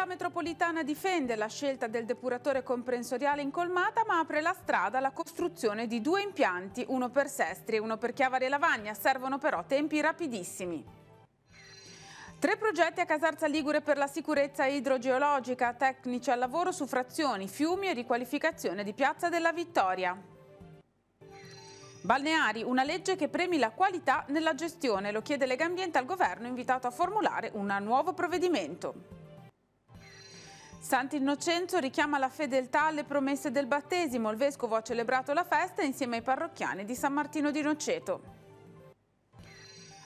Città metropolitana difende la scelta del depuratore comprensoriale in Colmata ma apre la strada alla costruzione di due impianti, uno per Sestri e uno per Chiavari e Lavagna. Servono però tempi rapidissimi. Tre progetti a Casarza Ligure per la sicurezza idrogeologica, tecnici al lavoro su frazioni, fiumi e riqualificazione di Piazza della Vittoria. Balneari, una legge che premi la qualità nella gestione, lo chiede Legambiente al governo invitato a formulare un nuovo provvedimento. Sant'Innocenzo richiama la fedeltà alle promesse del battesimo. Il vescovo ha celebrato la festa insieme ai parrocchiani di San Martino di Noceto.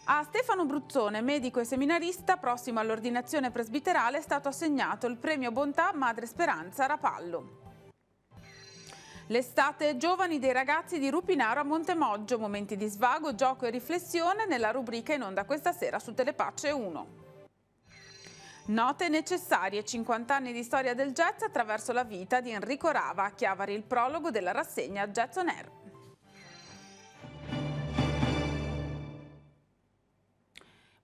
A Stefano Bruzzone, medico e seminarista, prossimo all'ordinazione presbiterale, è stato assegnato il premio Bontà Madre Speranza Rapallo. L'estate giovani dei ragazzi di Rupinaro a Montemoggio, momenti di svago, gioco e riflessione nella rubrica in onda questa sera su Telepace 1. Note necessarie, 50 anni di storia del jazz attraverso la vita di Enrico Rava, a Chiavari il prologo della rassegna Jazz on Air.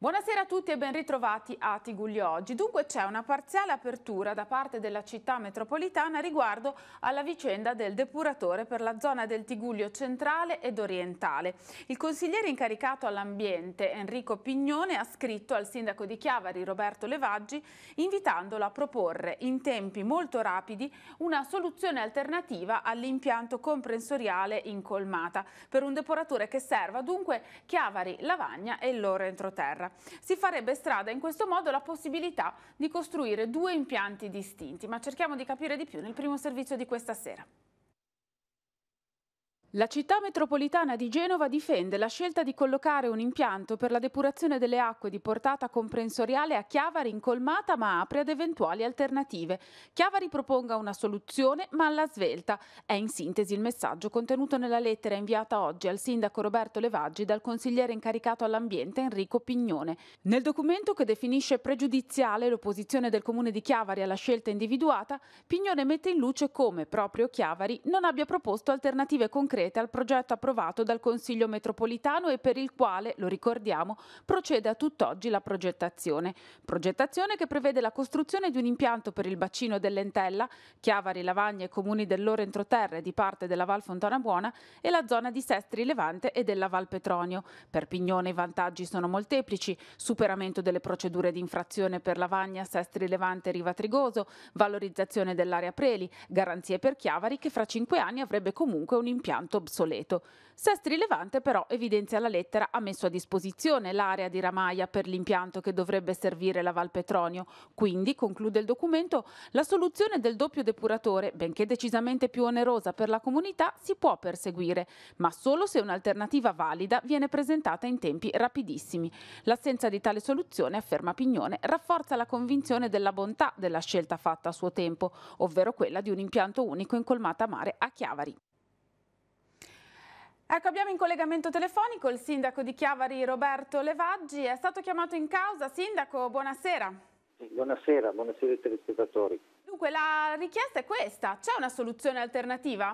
Buonasera a tutti e ben ritrovati a Tiguglio oggi. Dunque c'è una parziale apertura da parte della città metropolitana riguardo alla vicenda del depuratore per la zona del Tiguglio centrale ed orientale. Il consigliere incaricato all'ambiente Enrico Pignone ha scritto al sindaco di Chiavari Roberto Levaggi invitandolo a proporre in tempi molto rapidi una soluzione alternativa all'impianto comprensoriale in Colmata per un depuratore che serva dunque Chiavari, Lavagna e il loro entroterra. Si farebbe strada in questo modo la possibilità di costruire due impianti distinti, ma cerchiamo di capire di più nel primo servizio di questa sera. La città metropolitana di Genova difende la scelta di collocare un impianto per la depurazione delle acque di portata comprensoriale a Chiavari incolmata ma apre ad eventuali alternative. Chiavari proponga una soluzione ma alla svelta. È in sintesi il messaggio contenuto nella lettera inviata oggi al sindaco Roberto Levaggi dal consigliere incaricato all'ambiente Enrico Pignone. Nel documento che definisce pregiudiziale l'opposizione del comune di Chiavari alla scelta individuata, Pignone mette in luce come proprio Chiavari non abbia proposto alternative concrete concrete al progetto approvato dal Consiglio metropolitano e per il quale, lo ricordiamo, procede a tutt'oggi la progettazione. Progettazione che prevede la costruzione di un impianto per il bacino dell'Entella, Chiavari, Lavagna e comuni del loro entroterra e di parte della Val Fontana Buona e la zona di Sestri Levante e della Val Petronio. Per Pignone i vantaggi sono molteplici, superamento delle procedure di infrazione per Lavagna, Sestri Levante e Riva Trigoso, valorizzazione dell'area Preli, garanzie per Chiavari che fra cinque anni avrebbe comunque un impianto quanto obsoleto. Sestri Levante però evidenzia la lettera ha messo a disposizione l'area di Ramaia per l'impianto che dovrebbe servire la Val Petronio, quindi, conclude il documento, la soluzione del doppio depuratore, benché decisamente più onerosa per la comunità, si può perseguire, ma solo se un'alternativa valida viene presentata in tempi rapidissimi. L'assenza di tale soluzione, afferma Pignone, rafforza la convinzione della bontà della scelta fatta a suo tempo, ovvero quella di un impianto unico in colmata mare a Chiavari. Ecco, abbiamo in collegamento telefonico il sindaco di Chiavari Roberto Levaggi. È stato chiamato in causa. Sindaco, buonasera. Buonasera, buonasera ai telespettatori. Dunque, la richiesta è questa. C'è una soluzione alternativa?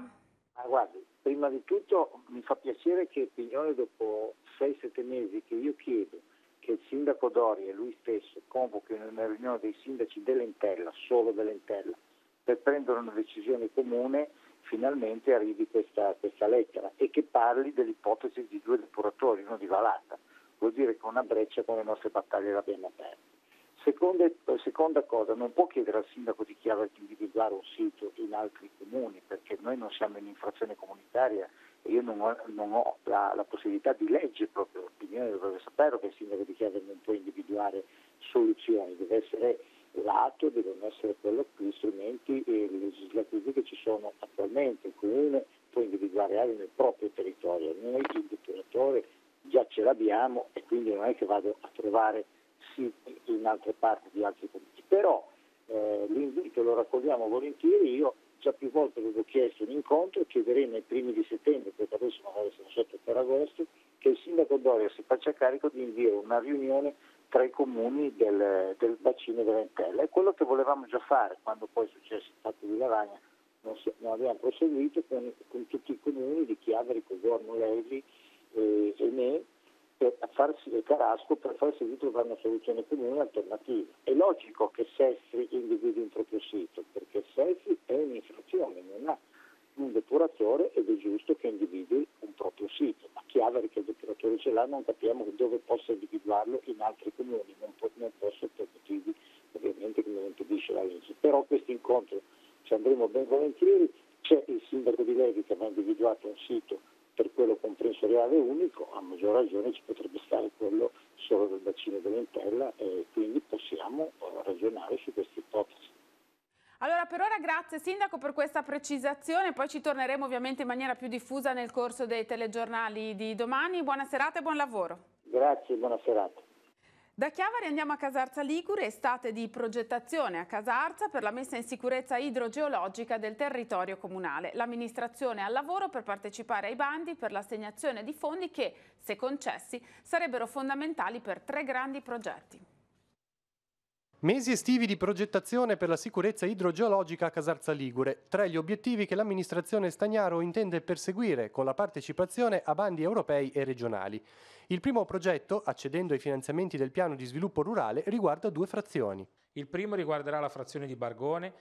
Ah, guardi, prima di tutto mi fa piacere che Pignone dopo 6-7 mesi che io chiedo che il sindaco Dori e lui stesso convochino una riunione dei sindaci dell'Entella, solo dell'Entella, per prendere una decisione comune finalmente arrivi questa, questa lettera e che parli dell'ipotesi di due depuratori, uno di Valata. Vuol dire che una breccia con le nostre battaglie l'abbiamo aperta. Seconda, seconda cosa, non può chiedere al sindaco di Chiara di individuare un sito in altri comuni perché noi non siamo in infrazione comunitaria e io non ho, non ho la, la, possibilità di leggere proprio l'opinione, dovrebbe sapere che il sindaco di Chiara non può individuare soluzioni, deve essere lato devono essere quello, gli strumenti legislativi che ci sono attualmente. Il comune può individuare aree nel proprio territorio, noi il depuratore già ce l'abbiamo e quindi non è che vado a trovare siti in altre parti di altri comuni. Però eh, l'invito lo raccogliamo volentieri, io già più volte avevo chiesto un incontro, chiederemo ai primi di settembre, perché adesso magari sono sotto per agosto, che il sindaco Doria si faccia carico di inviare una riunione tra i comuni del, del bacino dell'Entella. È quello che volevamo già fare quando poi è successo il fatto di Lavagna, non, si, non abbiamo proseguito con, con, tutti i comuni di Chiavari, Cogorno, Levi eh, e me per farsi il Carasco per far sì di trovare una soluzione comune alternativa. È logico che Sestri individui un proprio sito, perché Sestri è un'infrazione, non ha un depuratore ed è giusto che individui un proprio sito. Ma Chiavari che il depuratore ce l'ha non capiamo dove possa individuarlo in altri comuni, non, po- non posso per motivi ovviamente che non impedisce la legge. Però questo incontro ci andremo ben volentieri, c'è il sindaco di Levi che aveva individuato un sito per quello comprensoriale unico, a maggior ragione ci potrebbe stare quello solo del bacino dell'Entella e quindi possiamo eh, ragionare su questa ipotesi. Allora per ora grazie Sindaco per questa precisazione, poi ci torneremo ovviamente in maniera più diffusa nel corso dei telegiornali di domani. Buona serata e buon lavoro. Grazie, buona serata. Da Chiavari andiamo a Casarza Ligure, estate di progettazione a Casarza per la messa in sicurezza idrogeologica del territorio comunale. L'amministrazione al lavoro per partecipare ai bandi per l'assegnazione di fondi che, se concessi, sarebbero fondamentali per tre grandi progetti. Mesi estivi di progettazione per la sicurezza idrogeologica a Casarza Ligure, tra gli obiettivi che l'amministrazione Stagnaro intende perseguire con la partecipazione a bandi europei e regionali. Il primo progetto, accedendo ai finanziamenti del piano di sviluppo rurale, riguarda due frazioni. Il primo riguarderà la frazione di Bargone,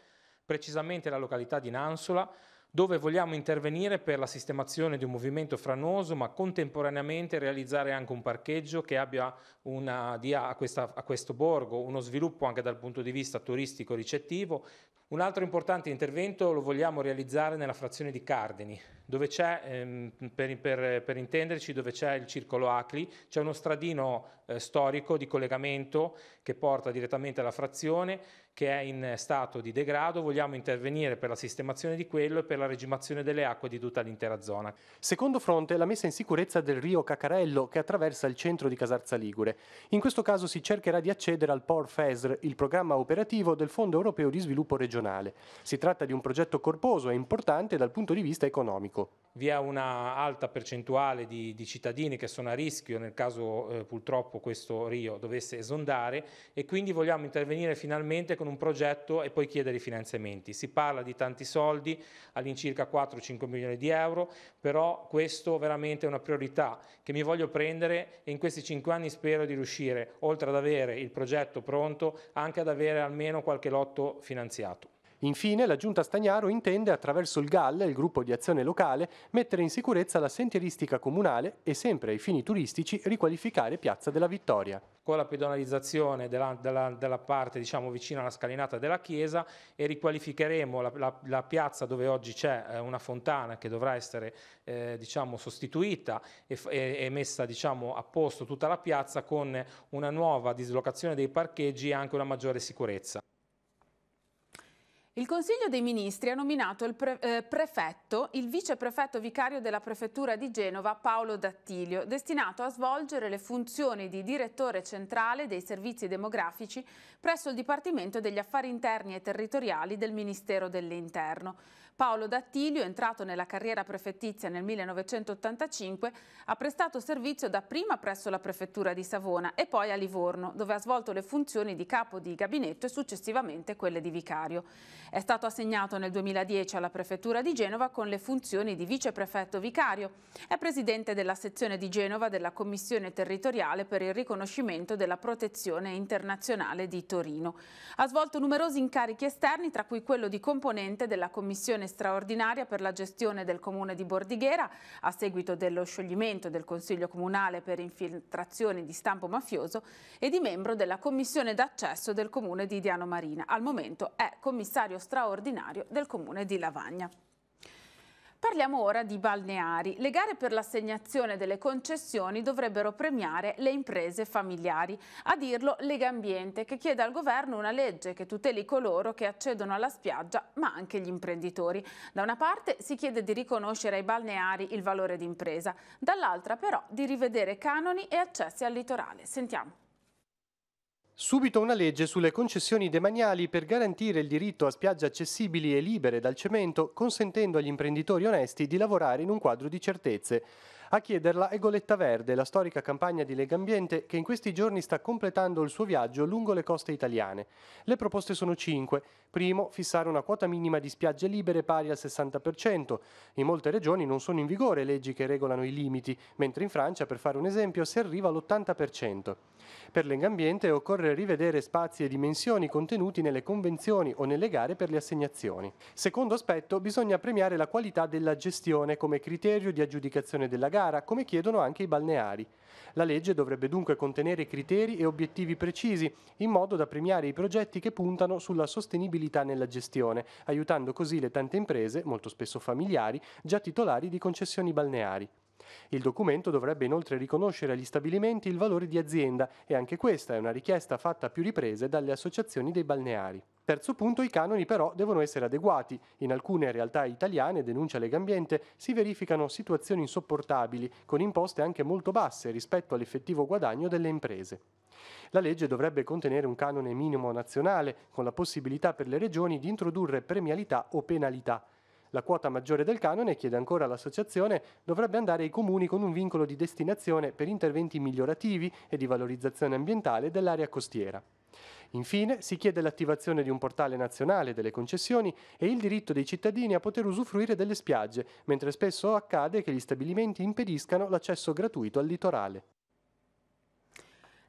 precisamente la località di Nansola, dove vogliamo intervenire per la sistemazione di un movimento franoso, ma contemporaneamente realizzare anche un parcheggio che abbia una, dia a, questa, a questo borgo uno sviluppo anche dal punto di vista turistico ricettivo, un altro importante intervento lo vogliamo realizzare nella frazione di Cardeni, dove c'è, ehm, per, per, per, intenderci, dove c'è il circolo Acli, c'è uno stradino eh, storico di collegamento che porta direttamente alla frazione che è in stato di degrado, vogliamo intervenire per la sistemazione di quello e per la regimazione delle acque di tutta l'intera zona. Secondo fronte la messa in sicurezza del rio Cacarello che attraversa il centro di Casarza Ligure. In questo caso si cercherà di accedere al POR FESR, il programma operativo del Fondo Europeo di Sviluppo Regionale. Si tratta di un progetto corposo e importante dal punto di vista economico. Vi è una alta percentuale di, di cittadini che sono a rischio nel caso eh, purtroppo questo rio dovesse esondare e quindi vogliamo intervenire finalmente con un progetto e poi chiedere i finanziamenti. Si parla di tanti soldi, all'incirca 4-5 milioni di euro, però questo veramente è una priorità che mi voglio prendere e in questi 5 anni spero di riuscire, oltre ad avere il progetto pronto, anche ad avere almeno qualche lotto finanziato. Infine, la Giunta Stagnaro intende, attraverso il GAL, il gruppo di azione locale, mettere in sicurezza la sentieristica comunale e, sempre ai fini turistici, riqualificare Piazza della Vittoria. Con la pedonalizzazione della, della, della parte diciamo, vicina alla scalinata della chiesa e riqualificheremo la, la, la piazza dove oggi c'è eh, una fontana che dovrà essere eh, diciamo, sostituita e, e, e messa diciamo, a posto tutta la piazza con una nuova dislocazione dei parcheggi e anche una maggiore sicurezza. Il Consiglio dei Ministri ha nominato il pre eh, prefetto, il viceprefetto vicario della prefettura di Genova, Paolo Dattilio, destinato a svolgere le funzioni di direttore centrale dei servizi demografici presso il Dipartimento degli Affari Interni e Territoriali del Ministero dell'Interno. Paolo Dattilio, entrato nella carriera prefettizia nel 1985, ha prestato servizio dapprima presso la prefettura di Savona e poi a Livorno, dove ha svolto le funzioni di capo di gabinetto e successivamente quelle di vicario. È stato assegnato nel 2010 alla prefettura di Genova con le funzioni di viceprefetto vicario. È presidente della sezione di Genova della Commissione territoriale per il riconoscimento della protezione internazionale di Torino. Ha svolto numerosi incarichi esterni, tra cui quello di componente della Commissione commissione straordinaria per la gestione del comune di Bordighera a seguito dello scioglimento del Consiglio Comunale per infiltrazioni di stampo mafioso e di membro della commissione d'accesso del comune di Diano Marina. Al momento è commissario straordinario del comune di Lavagna. Parliamo ora di balneari. Le gare per l'assegnazione delle concessioni dovrebbero premiare le imprese familiari. A dirlo Legambiente, che chiede al governo una legge che tuteli coloro che accedono alla spiaggia, ma anche gli imprenditori. Da una parte si chiede di riconoscere ai balneari il valore d'impresa, dall'altra però di rivedere canoni e accessi al litorale. Sentiamo. Subito una legge sulle concessioni demaniali per garantire il diritto a spiagge accessibili e libere dal cemento, consentendo agli imprenditori onesti di lavorare in un quadro di certezze. A chiederla è Goletta Verde, la storica campagna di Legambiente che in questi giorni sta completando il suo viaggio lungo le coste italiane. Le proposte sono cinque. Primo, fissare una quota minima di spiagge libere pari al 60%. In molte regioni non sono in vigore leggi che regolano i limiti, mentre in Francia, per fare un esempio, si arriva all'80%. Per Legambiente occorre rivedere spazi e dimensioni contenuti nelle convenzioni o nelle gare per le assegnazioni. Secondo aspetto, bisogna premiare la qualità della gestione come criterio di aggiudicazione della gara, come chiedono anche i balneari. La legge dovrebbe dunque contenere criteri e obiettivi precisi, in modo da premiare i progetti che puntano sulla sostenibilità nella gestione, aiutando così le tante imprese, molto spesso familiari, già titolari di concessioni balneari. Il documento dovrebbe inoltre riconoscere agli stabilimenti il valore di azienda e anche questa è una richiesta fatta a più riprese dalle associazioni dei balneari. Terzo punto, i canoni però devono essere adeguati. In alcune realtà italiane, denuncia Legambiente, si verificano situazioni insopportabili, con imposte anche molto basse rispetto all'effettivo guadagno delle imprese. La legge dovrebbe contenere un canone minimo nazionale, con la possibilità per le regioni di introdurre premialità o penalità. La quota maggiore del canone, chiede ancora l'associazione, dovrebbe andare ai comuni con un vincolo di destinazione per interventi migliorativi e di valorizzazione ambientale dell'area costiera. Infine si chiede l'attivazione di un portale nazionale delle concessioni e il diritto dei cittadini a poter usufruire delle spiagge, mentre spesso accade che gli stabilimenti impediscano l'accesso gratuito al litorale.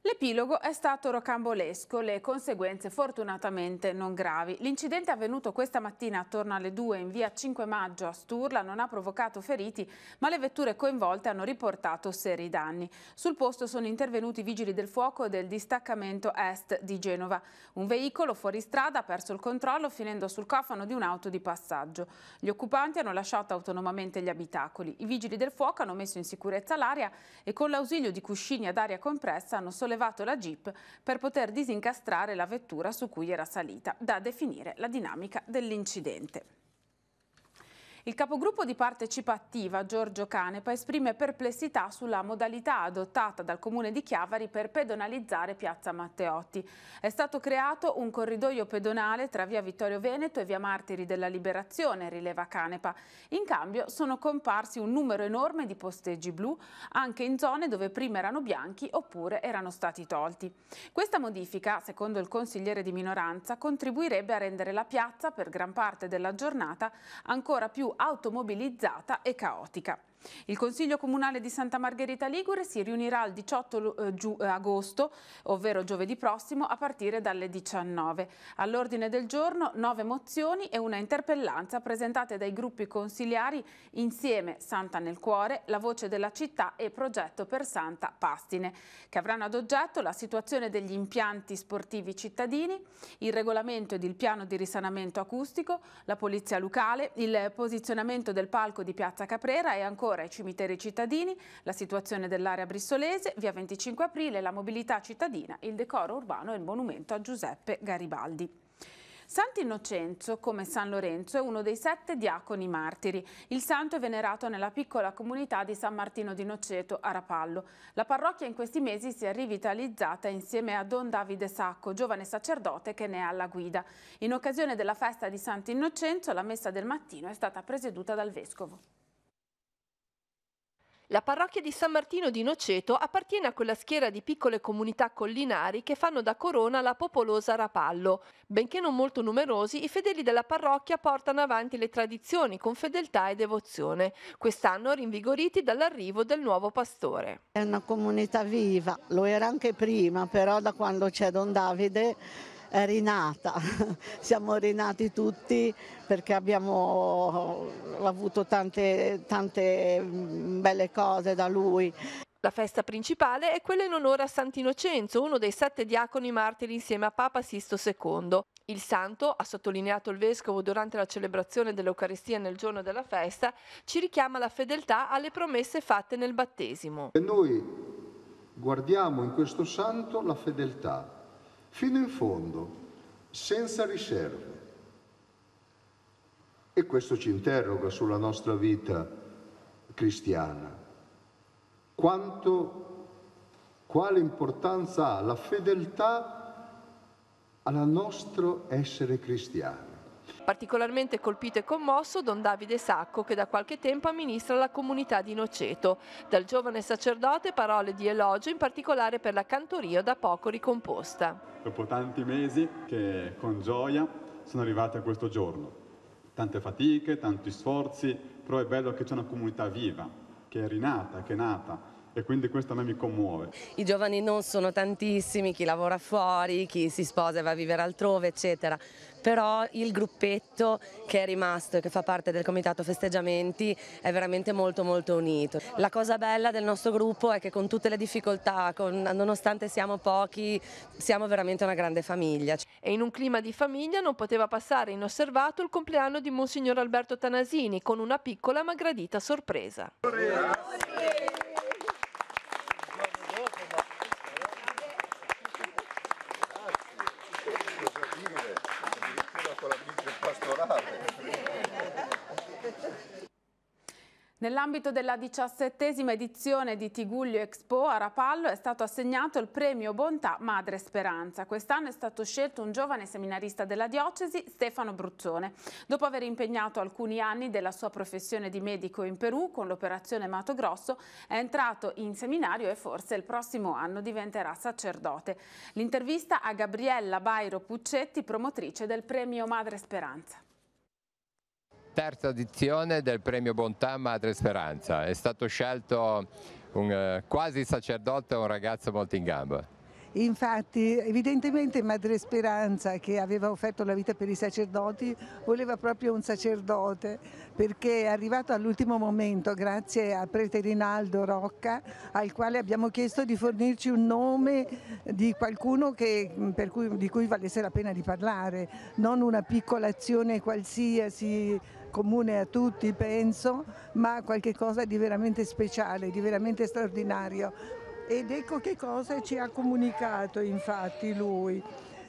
L'epilogo è stato rocambolesco, le conseguenze fortunatamente non gravi. L'incidente avvenuto questa mattina attorno alle 2 in via 5 maggio a Sturla non ha provocato feriti, ma le vetture coinvolte hanno riportato seri danni. Sul posto sono intervenuti i vigili del fuoco del distaccamento est di Genova. Un veicolo fuori strada ha perso il controllo finendo sul cofano di un'auto di passaggio. Gli occupanti hanno lasciato autonomamente gli abitacoli. I vigili del fuoco hanno messo in sicurezza l'area e con l'ausilio di cuscini ad aria compressa hanno sollevato sollevato la Jeep per poter disincastrare la vettura su cui era salita, da definire la dinamica dell'incidente. Il capogruppo di partecipa attiva, Giorgio Canepa, esprime perplessità sulla modalità adottata dal comune di Chiavari per pedonalizzare piazza Matteotti. È stato creato un corridoio pedonale tra via Vittorio Veneto e via Martiri della Liberazione, rileva Canepa. In cambio sono comparsi un numero enorme di posteggi blu, anche in zone dove prima erano bianchi oppure erano stati tolti. Questa modifica, secondo il consigliere di minoranza, contribuirebbe a rendere la piazza per gran parte della giornata ancora più automobilizzata e caotica. Il Consiglio Comunale di Santa Margherita Ligure si riunirà il 18 eh, eh, agosto, ovvero giovedì prossimo, a partire dalle 19. All'ordine del giorno nove mozioni e una interpellanza presentate dai gruppi consiliari insieme Santa nel Cuore, La Voce della Città e Progetto per Santa Pastine, che avranno ad oggetto la situazione degli impianti sportivi cittadini, il regolamento ed il piano di risanamento acustico, la polizia locale, il posizionamento del palco di Piazza Caprera e ancora ancora i cimiteri cittadini, la situazione dell'area brissolese, via 25 aprile, la mobilità cittadina, il decoro urbano e il monumento a Giuseppe Garibaldi. Sant'Innocenzo, come San Lorenzo, è uno dei sette diaconi martiri. Il santo è venerato nella piccola comunità di San Martino di Noceto a Rapallo. La parrocchia in questi mesi si è rivitalizzata insieme a Don Davide Sacco, giovane sacerdote che ne è alla guida. In occasione della festa di Sant'Innocenzo, la messa del mattino è stata presieduta dal vescovo. La parrocchia di San Martino di Noceto appartiene a quella schiera di piccole comunità collinari che fanno da corona la popolosa Rapallo. Benché non molto numerosi, i fedeli della parrocchia portano avanti le tradizioni con fedeltà e devozione, quest'anno rinvigoriti dall'arrivo del nuovo pastore. È una comunità viva, lo era anche prima, però da quando c'è Don Davide rinata, siamo rinati tutti perché abbiamo avuto tante, tante belle cose da lui. La festa principale è quella in onore a Sant'Innocenzo, uno dei sette diaconi martiri insieme a Papa Sisto II. Il santo, ha sottolineato il vescovo durante la celebrazione dell'Eucaristia nel giorno della festa, ci richiama la fedeltà alle promesse fatte nel battesimo. E noi guardiamo in questo santo la fedeltà fino in fondo, senza riserve. E questo ci interroga sulla nostra vita cristiana. Quanto, quale importanza ha la fedeltà al nostro essere cristiani. Particolarmente colpito e commosso Don Davide Sacco che da qualche tempo amministra la comunità di Noceto. Dal giovane sacerdote parole di elogio in particolare per la cantoria da poco ricomposta. Dopo tanti mesi che con gioia sono arrivati a questo giorno. Tante fatiche, tanti sforzi, però è bello che c'è una comunità viva, che è rinata, che è nata e quindi questo a me mi commuove. I giovani non sono tantissimi, chi lavora fuori, chi si sposa e va a vivere altrove, eccetera. Però il gruppetto che è rimasto e che fa parte del comitato festeggiamenti è veramente molto molto unito. La cosa bella del nostro gruppo è che con tutte le difficoltà, con, nonostante siamo pochi, siamo veramente una grande famiglia. E in un clima di famiglia non poteva passare inosservato il compleanno di Monsignor Alberto Tanasini con una piccola ma gradita sorpresa. Nell'ambito della diciassettesima edizione di Tiguglio Expo a Rapallo è stato assegnato il premio Bontà Madre Speranza. Quest'anno è stato scelto un giovane seminarista della diocesi, Stefano Bruzzone. Dopo aver impegnato alcuni anni della sua professione di medico in Perù con l'operazione Mato Grosso, è entrato in seminario e forse il prossimo anno diventerà sacerdote. L'intervista a Gabriella Bairo Puccetti, promotrice del premio Madre Speranza terza edizione del premio Bontà Madre Speranza. È stato scelto un eh, quasi sacerdote, un ragazzo molto in gamba. Infatti evidentemente Madre Speranza che aveva offerto la vita per i sacerdoti voleva proprio un sacerdote perché è arrivato all'ultimo momento grazie a prete Rinaldo Rocca al quale abbiamo chiesto di fornirci un nome di qualcuno che, cui, di cui valesse la pena di parlare, non una piccola azione qualsiasi comune a tutti, penso, ma qualcosa di veramente speciale, di veramente straordinario. Ed ecco che cosa ci ha comunicato infatti lui.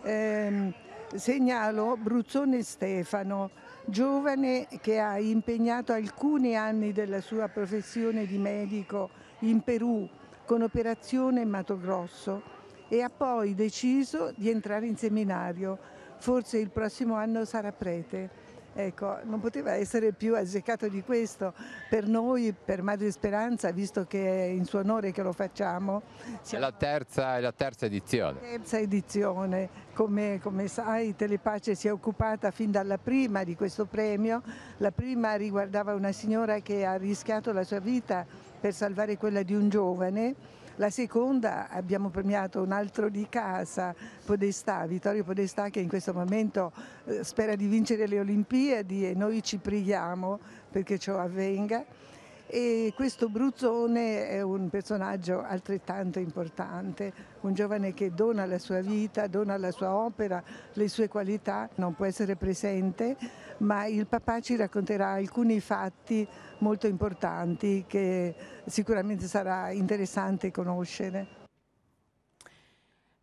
Eh, segnalo Bruzzone Stefano, giovane che ha impegnato alcuni anni della sua professione di medico in Perù con operazione Mato Grosso e ha poi deciso di entrare in seminario. Forse il prossimo anno sarà prete. Ecco, non poteva essere più azzeccato di questo per noi, per Madre Speranza, visto che è in suo onore che lo facciamo. È la terza, è la terza edizione. Terza edizione, come, come sai Telepace si è occupata fin dalla prima di questo premio, la prima riguardava una signora che ha rischiato la sua vita per salvare quella di un giovane la seconda abbiamo premiato un altro di casa, Podestà, Vittorio Podestà che in questo momento eh, spera di vincere le Olimpiadi e noi ci preghiamo perché ciò avvenga. E questo Bruzzone è un personaggio altrettanto importante, un giovane che dona la sua vita, dona la sua opera, le sue qualità, non può essere presente, ma il papà ci racconterà alcuni fatti molto importanti che sicuramente sarà interessante conoscere.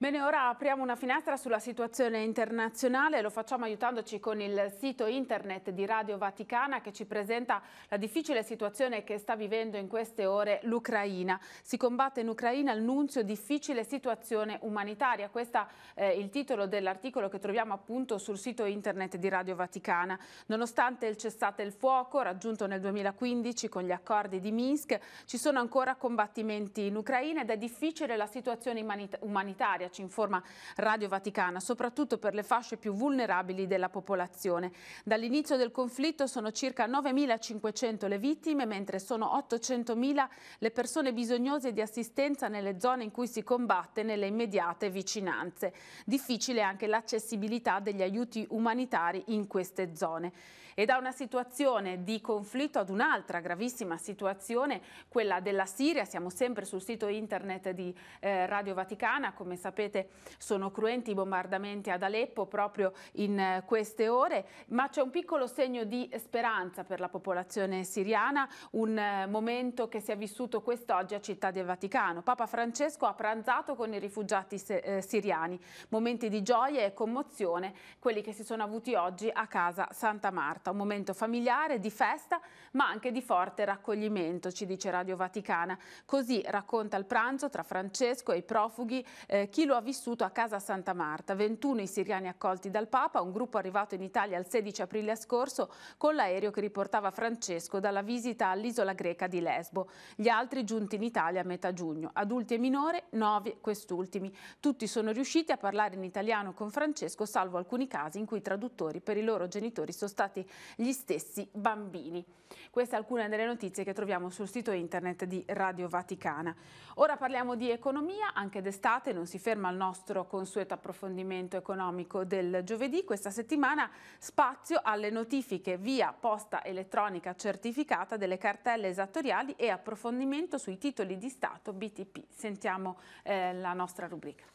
Bene, ora apriamo una finestra sulla situazione internazionale, lo facciamo aiutandoci con il sito internet di Radio Vaticana che ci presenta la difficile situazione che sta vivendo in queste ore l'Ucraina. Si combatte in Ucraina il difficile situazione umanitaria, questo è il titolo dell'articolo che troviamo appunto sul sito internet di Radio Vaticana. Nonostante il cessate il fuoco raggiunto nel 2015 con gli accordi di Minsk, ci sono ancora combattimenti in Ucraina ed è difficile la situazione umanitaria ci informa Radio Vaticana, soprattutto per le fasce più vulnerabili della popolazione. Dall'inizio del conflitto sono circa 9.500 le vittime, mentre sono 800.000 le persone bisognose di assistenza nelle zone in cui si combatte nelle immediate vicinanze. Difficile anche l'accessibilità degli aiuti umanitari in queste zone e da una situazione di conflitto ad un'altra gravissima situazione, quella della Siria. Siamo sempre sul sito internet di eh, Radio Vaticana, come sapete sono cruenti i bombardamenti ad Aleppo proprio in eh, queste ore, ma c'è un piccolo segno di speranza per la popolazione siriana, un eh, momento che si è vissuto quest'oggi a Città del Vaticano. Papa Francesco ha pranzato con i rifugiati eh, siriani, momenti di gioia e commozione, quelli che si sono avuti oggi a casa Santa Marta un momento familiare, di festa, ma anche di forte raccoglimento, ci dice Radio Vaticana. Così racconta il pranzo tra Francesco e i profughi, eh, chi Chi lo ha vissuto a casa Santa Marta? 21 i siriani accolti dal Papa, un gruppo arrivato in Italia il 16 aprile scorso con l'aereo che riportava Francesco dalla visita all'isola greca di Lesbo. Gli altri giunti in Italia a metà giugno. Adulti e minori, 9 quest'ultimi. Tutti sono riusciti a parlare in italiano con Francesco, salvo alcuni casi in cui i traduttori per i loro genitori sono stati gli stessi bambini. Queste alcune delle notizie che troviamo sul sito internet di Radio Vaticana. Ora parliamo di economia, anche d'estate non si ferma il nostro consueto approfondimento economico del giovedì. Questa settimana spazio alle notifiche via posta elettronica certificata delle cartelle esattoriali e approfondimento sui titoli di Stato BTP. Sentiamo eh, la nostra rubrica.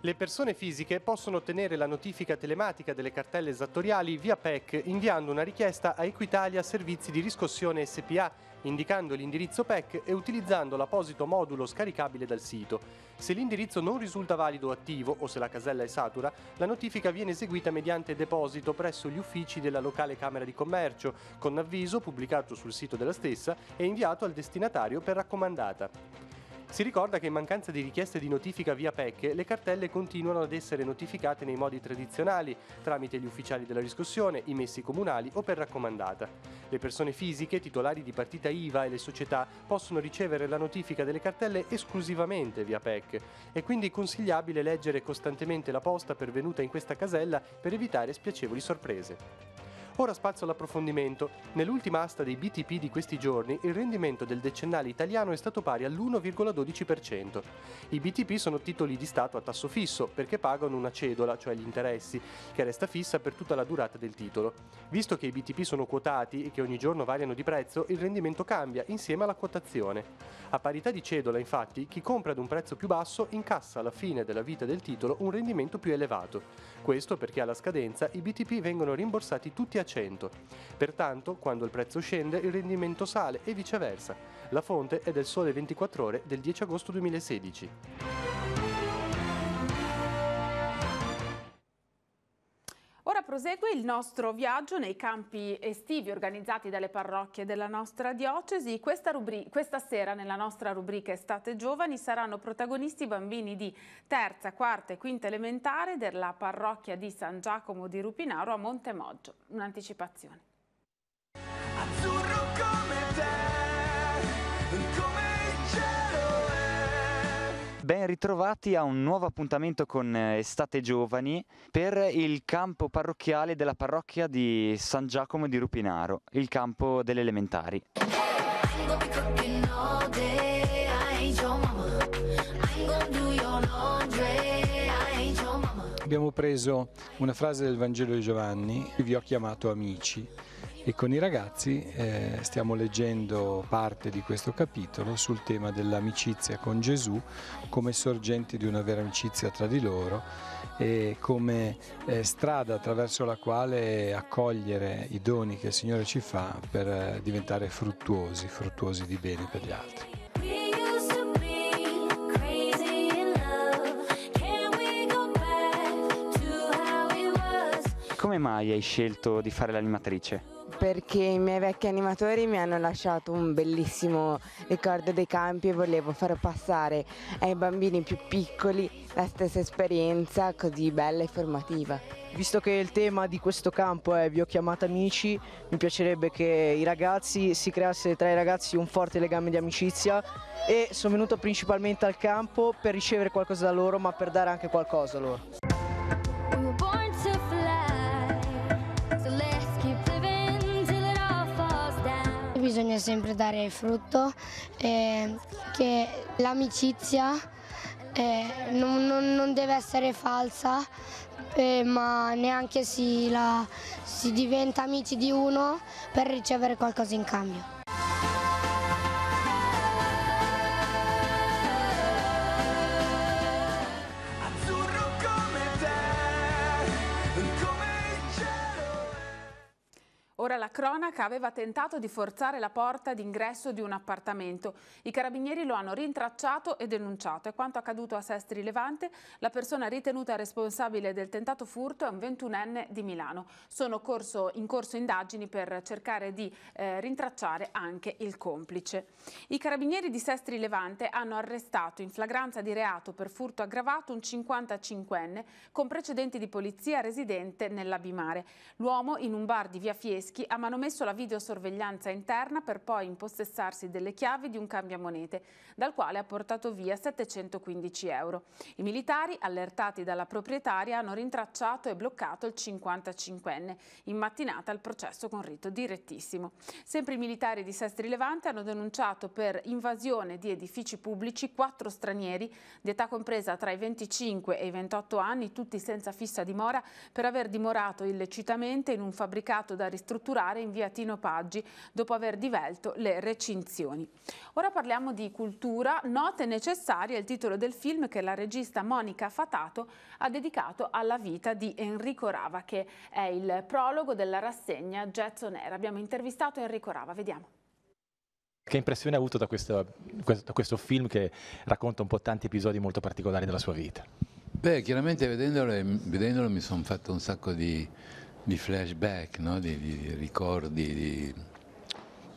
Le persone fisiche possono ottenere la notifica telematica delle cartelle esattoriali via PEC inviando una richiesta a Equitalia Servizi di Riscossione SPA, indicando l'indirizzo PEC e utilizzando l'apposito modulo scaricabile dal sito. Se l'indirizzo non risulta valido o attivo o se la casella è satura, la notifica viene eseguita mediante deposito presso gli uffici della locale Camera di Commercio, con avviso pubblicato sul sito della stessa e inviato al destinatario per raccomandata. Si ricorda che in mancanza di richieste di notifica via PEC, le cartelle continuano ad essere notificate nei modi tradizionali, tramite gli ufficiali della riscossione, i messi comunali o per raccomandata. Le persone fisiche, titolari di partita IVA e le società possono ricevere la notifica delle cartelle esclusivamente via PEC. È quindi consigliabile leggere costantemente la posta pervenuta in questa casella per evitare spiacevoli sorprese. Ora spazio all'approfondimento. Nell'ultima asta dei BTP di questi giorni il rendimento del decennale italiano è stato pari all'1,12%. I BTP sono titoli di Stato a tasso fisso perché pagano una cedola, cioè gli interessi, che resta fissa per tutta la durata del titolo. Visto che i BTP sono quotati e che ogni giorno variano di prezzo, il rendimento cambia insieme alla quotazione. A parità di cedola, infatti, chi compra ad un prezzo più basso incassa alla fine della vita del titolo un rendimento più elevato. Questo perché alla scadenza i BTP vengono rimborsati tutti a 100. Pertanto, quando il prezzo scende, il rendimento sale e viceversa. La fonte è del Sole 24 Ore del 10 agosto 2016. Prosegue il nostro viaggio nei campi estivi organizzati dalle parrocchie della nostra diocesi. Questa, questa, sera nella nostra rubrica Estate Giovani saranno protagonisti bambini di terza, quarta e quinta elementare della parrocchia di San Giacomo di Rupinaro a Montemoggio. Un'anticipazione. Azzurro come te, Ben ritrovati a un nuovo appuntamento con eh, Estate Giovani per il campo parrocchiale della parrocchia di San Giacomo di Rupinaro, il campo delle elementari. Abbiamo preso una frase del Vangelo di Giovanni, vi ho chiamato amici e con i ragazzi eh, stiamo leggendo parte di questo capitolo sul tema dell'amicizia con Gesù come sorgente di una vera amicizia tra di loro e come eh, strada attraverso la quale accogliere i doni che il Signore ci fa per eh, diventare fruttuosi, fruttuosi di bene per gli altri. Come mai hai scelto di fare l'animatrice? Perché i miei vecchi animatori mi hanno lasciato un bellissimo ricordo dei campi e volevo far passare ai bambini più piccoli la stessa esperienza così bella e formativa. Visto che il tema di questo campo è vi ho chiamato amici, mi piacerebbe che i ragazzi si creasse tra i ragazzi un forte legame di amicizia e sono venuto principalmente al campo per ricevere qualcosa da loro ma per dare anche qualcosa a loro. Bisogna sempre dare frutto, eh, che l'amicizia eh, non, non, non, deve essere falsa, eh, ma neanche si, la, si diventa amici di uno per ricevere qualcosa in cambio. Cronaca aveva tentato di forzare la porta d'ingresso di un appartamento. I carabinieri lo hanno rintracciato e denunciato. È quanto accaduto a Sestri Levante. La persona ritenuta responsabile del tentato furto è un 21enne di Milano. Sono corso, in corso indagini per cercare di eh, rintracciare anche il complice. I carabinieri di Sestri Levante hanno arrestato in flagranza di reato per furto aggravato un 55enne con precedenti di polizia residente nella Bimare. L'uomo in un bar di via Fieschi ha manomesso la videosorveglianza interna per poi impossessarsi delle chiavi di un cambiamonete, dal quale ha portato via 715 euro. I militari, allertati dalla proprietaria, hanno rintracciato e bloccato il 55enne. In mattinata il processo con rito direttissimo. Sempre i militari di Sestri Levante hanno denunciato per invasione di edifici pubblici quattro stranieri di età compresa tra i 25 e i 28 anni, tutti senza fissa dimora, per aver dimorato illecitamente in un fabbricato da ristrutturare in via Tino Paggi dopo aver divelto le recinzioni. Ora parliamo di cultura, note necessarie è il titolo del film che la regista Monica Fatato ha dedicato alla vita di Enrico Rava che è il prologo della rassegna Jazz On Air. Abbiamo intervistato Enrico Rava, vediamo. Che impressione ha avuto da questo, da questo, film che racconta un po' tanti episodi molto particolari della sua vita? Beh, chiaramente vedendolo, vedendolo mi sono fatto un sacco di, di flashback, no? di, di, ricordi, di...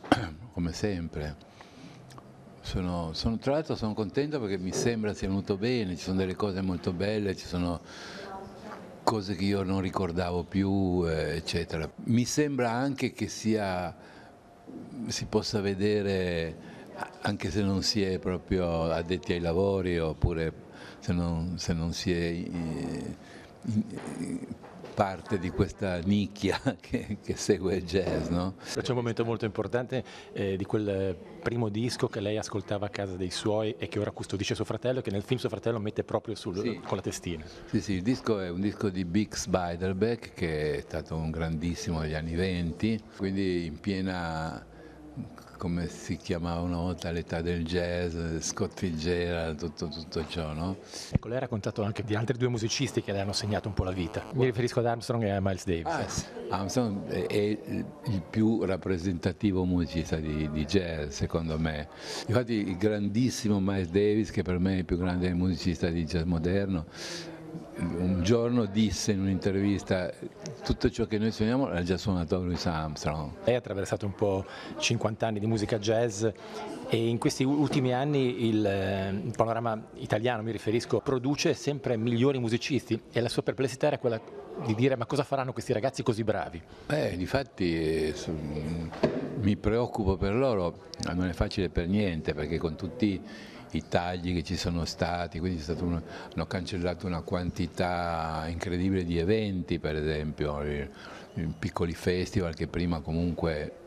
come sempre. Sono, sono, tra l'altro sono contento perché mi sembra sia venuto bene, ci sono delle cose molto belle, ci sono cose che io non ricordavo più, eccetera. Mi sembra anche che sia si possa vedere anche se non si è proprio addetti ai lavori oppure se non, se non si è eh, parte di questa nicchia che, che segue il jazz. No? C'è un momento molto importante eh, di quel primo disco che lei ascoltava a casa dei suoi e che ora custodisce suo fratello e che nel film suo fratello mette proprio sul, sì. con la testina. Sì, sì, il disco è un disco di Bix Beiderbecke che è stato un grandissimo degli anni venti, quindi in piena come si chiamava una volta l'età del jazz, Scott Fitzgerald, tutto, tutto ciò, no? Ecco, lei ha raccontato anche di altri due musicisti che le hanno segnato un po' la vita. Mi riferisco ad Armstrong e a Miles Davis. Ah, Armstrong è il più rappresentativo musicista di, di, jazz, secondo me. Infatti il grandissimo Miles Davis, che per me è il più grande musicista di jazz moderno, un giorno disse in un'intervista tutto ciò che noi suoniamo l'ha già suonato Louis Armstrong. Lei ha attraversato un po' 50 anni di musica jazz e in questi ultimi anni il, eh, il, panorama italiano, mi riferisco, produce sempre migliori musicisti e la sua perplessità era quella di dire ma cosa faranno questi ragazzi così bravi? Eh, difatti eh, mi preoccupo per loro, non è facile per niente perché con tutti i tagli che ci sono stati, quindi un, hanno cancellato una quantità incredibile di eventi, per esempio, i, i piccoli festival che prima comunque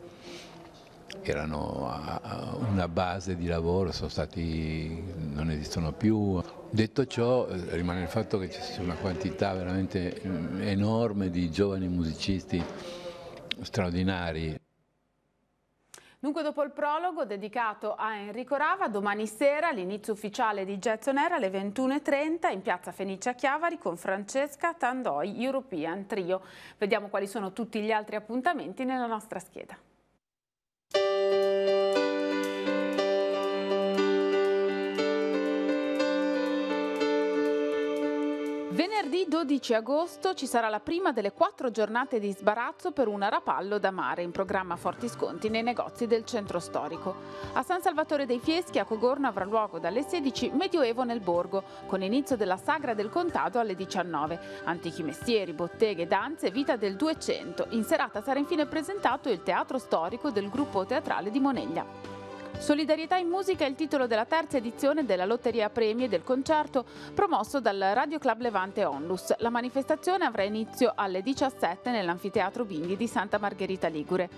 erano una base di lavoro, stati, non esistono più. Detto ciò, rimane il fatto che ci sia una quantità veramente enorme di giovani musicisti straordinari. Dunque dopo il prologo dedicato a Enrico Rava, domani sera l'inizio ufficiale di Jazz On Air alle 21.30 in piazza Fenice a Chiavari con Francesca Tandoi European Trio. Vediamo quali sono tutti gli altri appuntamenti nella nostra scheda. Venerdì 12 agosto ci sarà la prima delle quattro giornate di sbarazzo per un rapallo da mare in programma Forti Sconti nei negozi del centro storico. A San Salvatore dei Fieschi a Cogorno avrà luogo dalle 16 Medioevo nel Borgo, con inizio della Sagra del Contado alle 19. Antichi mestieri, botteghe, danze, vita del 200. In serata sarà infine presentato il teatro storico del gruppo teatrale di Moneglia. Solidarietà in musica è il titolo della terza edizione della Lotteria Premi e del concerto promosso dal Radio Club Levante Onlus. La manifestazione avrà inizio alle 17 nell'anfiteatro Binghi di Santa Margherita Ligure.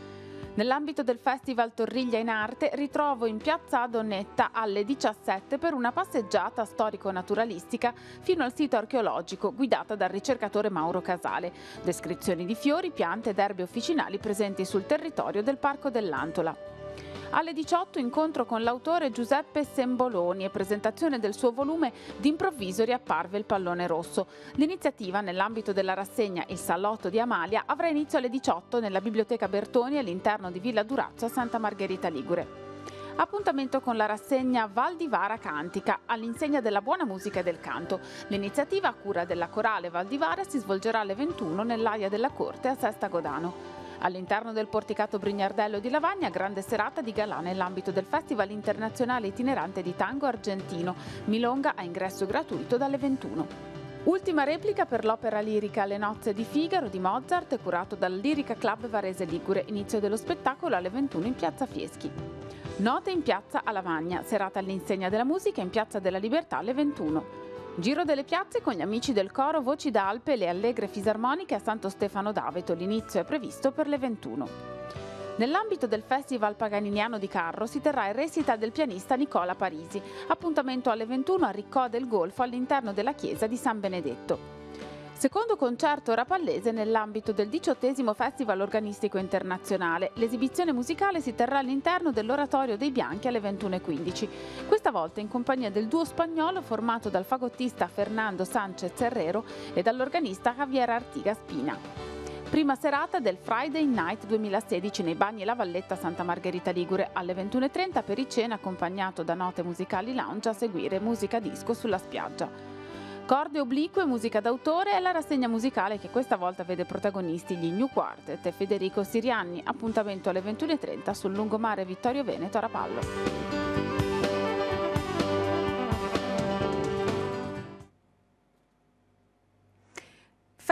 Nell'ambito del Festival Torriglia in Arte ritrovo in piazza Donnetta alle 17 per una passeggiata storico-naturalistica fino al sito archeologico guidata dal ricercatore Mauro Casale. Descrizioni di fiori, piante ed erbe officinali presenti sul territorio del Parco dell'Antola. Alle 18 incontro con l'autore Giuseppe Semboloni e presentazione del suo volume D'improvviso riapparve il pallone rosso. L'iniziativa nell'ambito della rassegna Il Sallotto di Amalia avrà inizio alle 18 nella Biblioteca Bertoni all'interno di Villa Durazzo a Santa Margherita Ligure. Appuntamento con la rassegna Val di Vara Cantica all'insegna della buona musica e del canto. L'iniziativa a cura della corale Val di Vara si svolgerà alle 21 nell'aia della Corte a Sesta Godano. All'interno del porticato Brignardello di Lavagna, grande serata di galà nell'ambito del Festival internazionale itinerante di tango argentino. Milonga a ingresso gratuito dalle 21. Ultima replica per l'opera lirica Le nozze di Figaro di Mozart, curato dal Lirica Club Varese Ligure. Inizio dello spettacolo alle 21 in Piazza Fieschi. Note in piazza a Lavagna, serata all'insegna della musica in Piazza della Libertà alle 21. Giro delle piazze con gli amici del coro Voci d'Alpe e le allegre fisarmoniche a Santo Stefano d'Aveto. L'inizio è previsto per le 21. Nell'ambito del Festival Paganiniano di Carro si terrà il recita del pianista Nicola Parisi. Appuntamento alle 21 a Riccò del Golfo all'interno della chiesa di San Benedetto. Secondo concerto rapallese nell'ambito del diciottesimo Festival Organistico Internazionale. L'esibizione musicale si terrà all'interno dell'Oratorio dei Bianchi alle 21.15, questa volta in compagnia del duo spagnolo formato dal fagottista Fernando Sánchez Herrero e dall'organista Javier Artiga Spina. Prima serata del Friday Night 2016 nei bagni La Valletta Santa Margherita Ligure alle 21.30 per i cena accompagnato da note musicali lounge a seguire musica disco sulla spiaggia. Corde oblique, musica d'autore è la rassegna musicale che questa volta vede protagonisti gli New Quartet e Federico Sirianni. Appuntamento alle 21.30 sul lungomare Vittorio Veneto a Rapallo.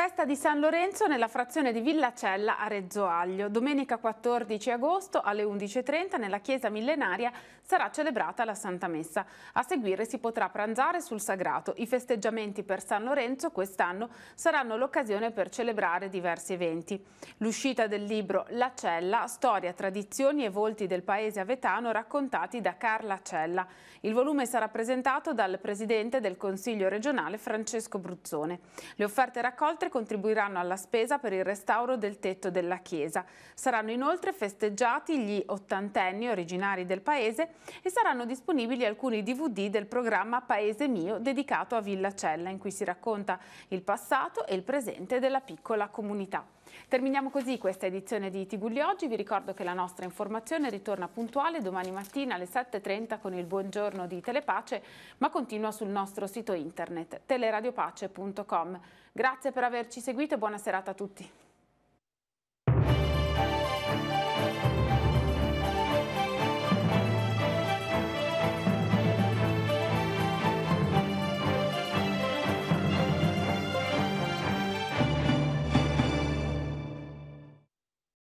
Festa di San Lorenzo nella frazione di Villacella a Reggio Aglio. Domenica 14 agosto alle 11.30 nella chiesa millenaria sarà celebrata la Santa Messa. A seguire si potrà pranzare sul sagrato. I festeggiamenti per San Lorenzo quest'anno saranno l'occasione per celebrare diversi eventi. L'uscita del libro La Cella, storia, tradizioni e volti del paese avetano raccontati da Carla Cella. Il volume sarà presentato dal presidente del Consiglio regionale Francesco Bruzzone. Le offerte raccolte contribuiranno alla spesa per il restauro del tetto della chiesa. Saranno inoltre festeggiati gli ottantenni originari del paese e saranno disponibili alcuni DVD del programma Paese Mio dedicato a Villa Cella in cui si racconta il passato e il presente della piccola comunità. Terminiamo così questa edizione di Tigulli Oggi, vi ricordo che la nostra informazione ritorna puntuale domani mattina alle 7.30 con il buongiorno di Telepace, ma continua sul nostro sito internet teleradiopace.com. Grazie per averci seguito e buona serata a tutti.